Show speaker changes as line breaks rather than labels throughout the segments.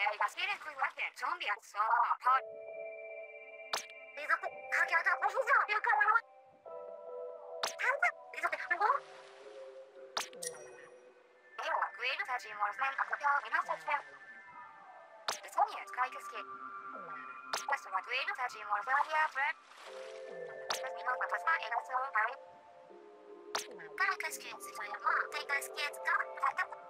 生がスピリッツがってゾンビやつさはリゾってかけたおふざやからはたんだリゾってほ要はクイルたちもさんあことを今させてソニア使いですけど Questo ma quello facciamo la storia per Questo ma passa e la sua pari Carica scherzi cioè ma take a scherzi ka fatta Facciamo mask Meno su tre mask Tutte qua noi pare a tanto Deve si fa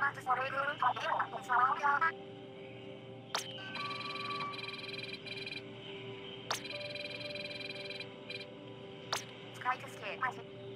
nas calamari Come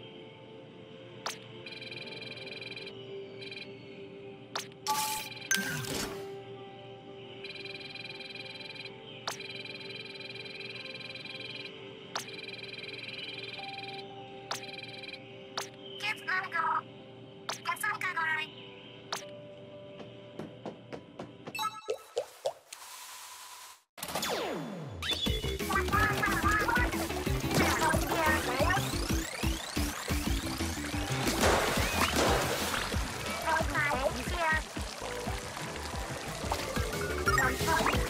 Oh,